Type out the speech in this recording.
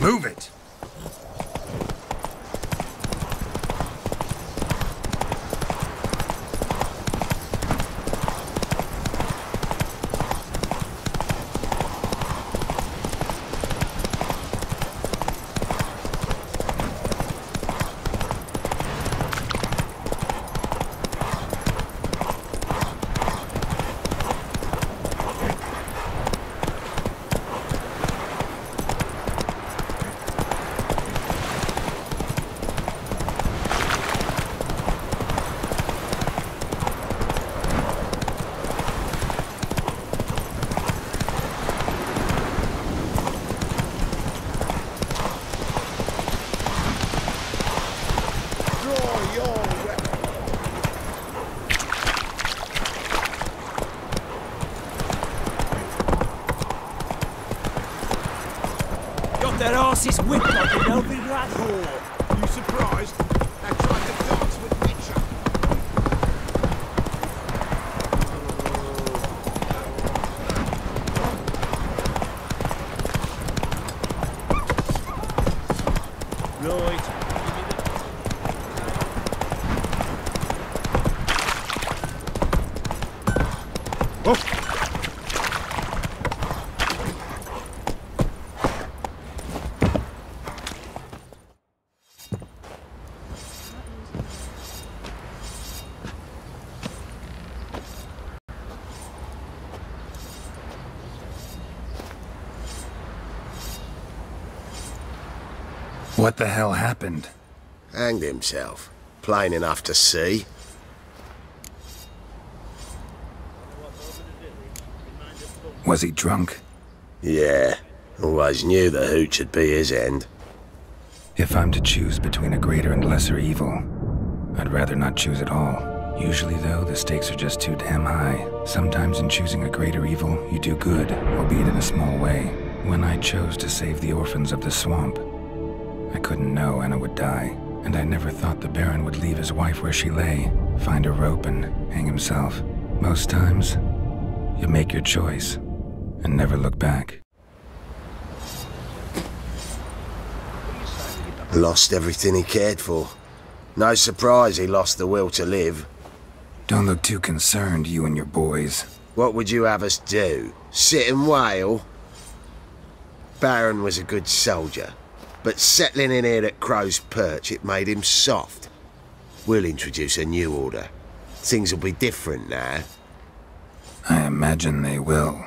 Move it! Got their asses whipped like an elfin rat whore. You surprised? I tried to dance with Witcher. Right. What the hell happened? Hanged himself. Plain enough to see. Was he drunk? Yeah. Always knew the hooch would be his end. If I'm to choose between a greater and lesser evil, I'd rather not choose at all. Usually, though, the stakes are just too damn high. Sometimes in choosing a greater evil, you do good, albeit in a small way. When I chose to save the orphans of the swamp, I couldn't know Anna would die, and I never thought the Baron would leave his wife where she lay, find a rope, and hang himself. Most times, you make your choice and never look back. Lost everything he cared for. No surprise he lost the will to live. Don't look too concerned, you and your boys. What would you have us do? Sit and wail? Baron was a good soldier, but settling in here at Crow's Perch, it made him soft. We'll introduce a new order. Things will be different now. I imagine they will.